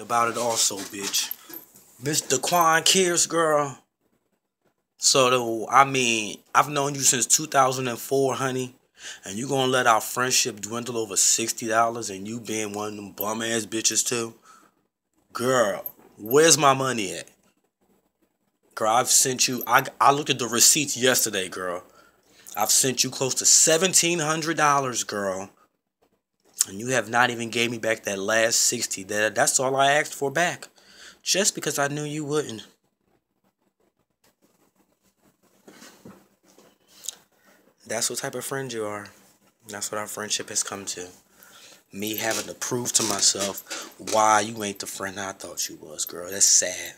about it also, bitch. Mr. Quan Kearse, girl. So, I mean, I've known you since 2004, honey. And you gonna let our friendship dwindle over $60 and you being one of them bum ass bitches too? Girl, where's my money at? Girl, I've sent you, I, I looked at the receipts yesterday, girl. I've sent you close to $1,700, girl. And you have not even gave me back that last 60. That That's all I asked for back. Just because I knew you wouldn't. That's what type of friend you are. That's what our friendship has come to. Me having to prove to myself why you ain't the friend I thought you was, girl. That's sad.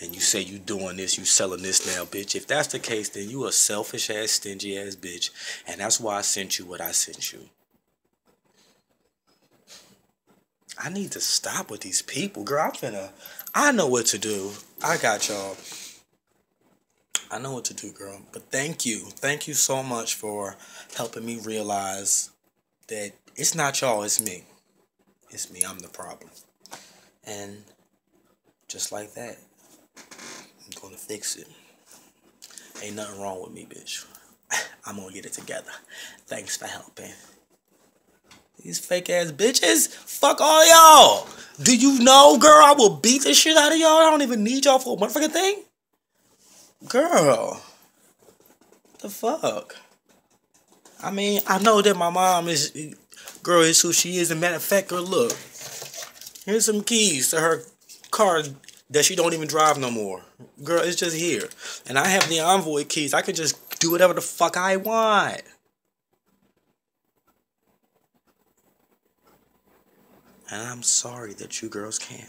And you say you doing this, you selling this now, bitch. If that's the case, then you a selfish ass, stingy ass bitch. And that's why I sent you what I sent you. I need to stop with these people, girl. I'm finna. I know what to do. I got y'all. I know what to do, girl. But thank you. Thank you so much for helping me realize that it's not y'all, it's me. It's me. I'm the problem. And just like that, I'm gonna fix it. Ain't nothing wrong with me, bitch. I'm gonna get it together. Thanks for helping. These fake ass bitches. Fuck all y'all. Do you know, girl, I will beat the shit out of y'all. I don't even need y'all for a motherfucking thing. Girl. The fuck? I mean, I know that my mom is, girl, is who she is. A matter of fact, girl, look. Here's some keys to her car that she don't even drive no more. Girl, it's just here. And I have the Envoy keys. I can just do whatever the fuck I want. And I'm sorry that you girls can't.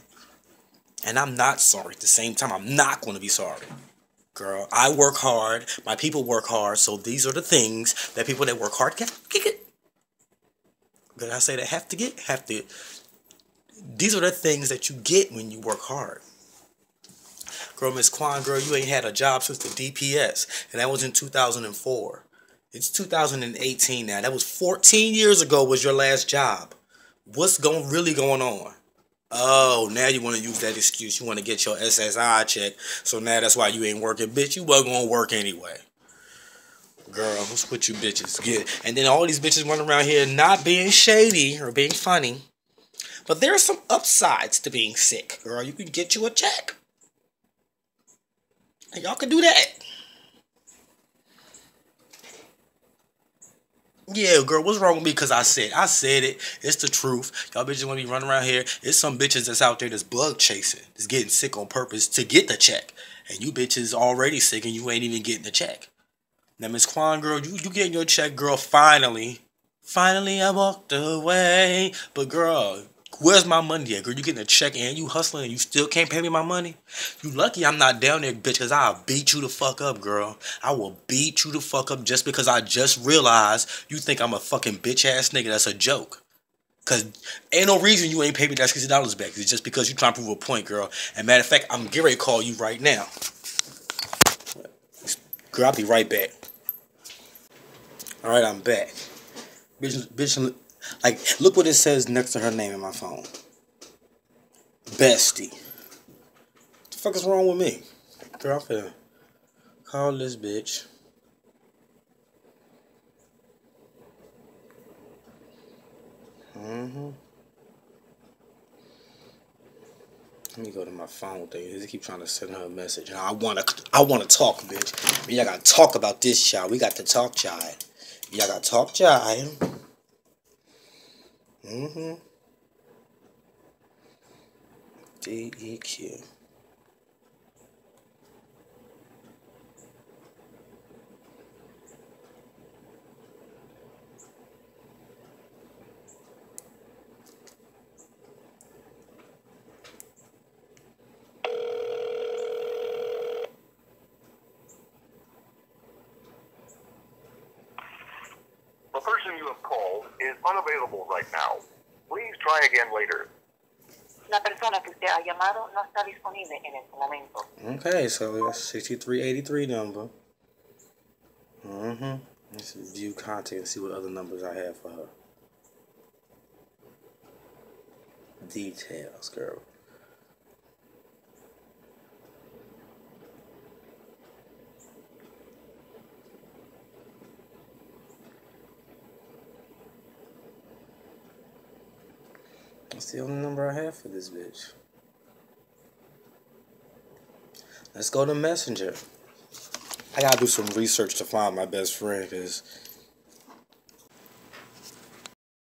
And I'm not sorry at the same time. I'm not going to be sorry. Girl, I work hard. My people work hard. So these are the things that people that work hard get. get. Did I say that have to get? Have to. These are the things that you get when you work hard. Girl, Miss Quan, girl, you ain't had a job since the DPS. And that was in 2004. It's 2018 now. That was 14 years ago was your last job. What's going really going on? Oh, now you want to use that excuse. You want to get your SSI check. So now that's why you ain't working. Bitch, you wasn't going to work anyway. Girl, what's with you bitches? Get And then all these bitches running around here not being shady or being funny. But there are some upsides to being sick. Girl, you can get you a check. And y'all can do that. Yeah, girl, what's wrong with me? Because I said, I said it. It's the truth. Y'all bitches want to be running around here. It's some bitches that's out there that's bug chasing, that's getting sick on purpose to get the check. And you bitches already sick and you ain't even getting the check. Now, Miss Quan, girl, you, you getting your check, girl, finally. Finally, I walked away. But, girl, Where's my money at, girl? You getting a check and you hustling and you still can't pay me my money? You lucky I'm not down there, bitch, because I'll beat you the fuck up, girl. I will beat you the fuck up just because I just realized you think I'm a fucking bitch ass nigga. That's a joke. Cause ain't no reason you ain't pay me that sixty dollars back. It's just because you trying to prove a point, girl. And matter of fact, I'm getting ready to call you right now. Girl, I'll be right back. Alright, I'm back. Bitch, bitch, like, look what it says next to her name in my phone. Bestie. What the fuck is wrong with me? Girl, I'm finna call this bitch. Mm-hmm. Let me go to my phone thing. They keep trying to send her a message. And I wanna I wanna talk, bitch. We all gotta talk about this child. We got to talk, child. Y'all gotta talk, child. Mm-hmm. DEQ. Unavailable right now. Please try again later. La persona que usted ha llamado no está disponible en este momento. Okay, so that's 6383 number. Mm-hmm. Let's view content and see what other numbers I have for her. details, girl. That's the only number I have for this bitch. Let's go to Messenger. I gotta do some research to find my best friend because